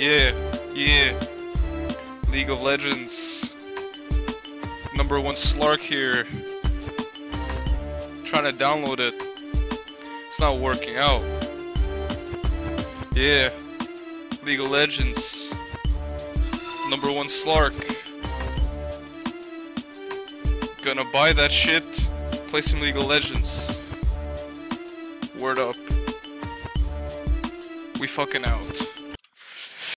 Yeah, yeah. League of Legends. Number one Slark here. Trying to download it. It's not working out. Yeah. League of Legends. Number one Slark. Gonna buy that shit. Play some League of Legends. Word up. We fucking out.